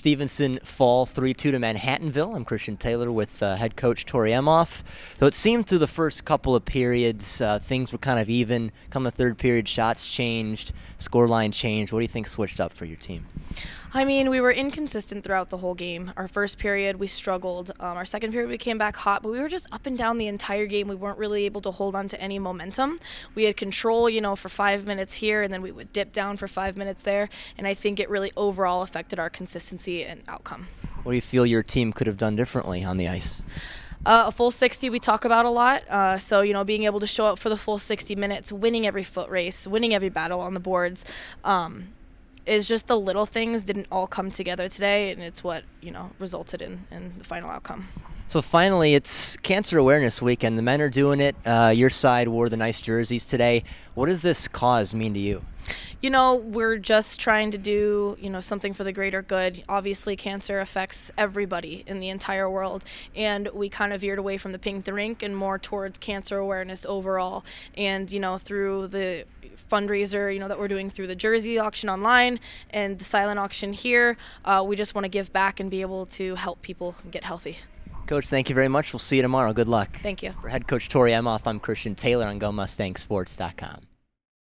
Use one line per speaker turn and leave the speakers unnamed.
Stevenson fall 3 2 to Manhattanville. I'm Christian Taylor with uh, head coach Tori Emoff. So it seemed through the first couple of periods, uh, things were kind of even. Come the third period, shots changed, scoreline changed. What do you think switched up for your team?
I mean, we were inconsistent throughout the whole game. Our first period, we struggled. Um, our second period, we came back hot, but we were just up and down the entire game. We weren't really able to hold on to any momentum. We had control, you know, for five minutes here, and then we would dip down for five minutes there. And I think it really overall affected our consistency and outcome.
What do you feel your team could have done differently on the ice?
Uh, a full 60 we talk about a lot. Uh, so, you know, being able to show up for the full 60 minutes, winning every foot race, winning every battle on the boards. Um, is just the little things didn't all come together today, and it's what you know resulted in in the final outcome.
So finally, it's Cancer Awareness Week, and the men are doing it. Uh, your side wore the nice jerseys today. What does this cause mean to you?
you know, we're just trying to do, you know, something for the greater good. Obviously, cancer affects everybody in the entire world, and we kind of veered away from the pink the rink and more towards cancer awareness overall. And, you know, through the fundraiser, you know, that we're doing through the jersey auction online and the silent auction here, uh, we just want to give back and be able to help people get healthy.
Coach, thank you very much. We'll see you tomorrow. Good luck.
Thank you.
For head coach Tori Emoff, I'm Christian Taylor on GoMustangSports.com.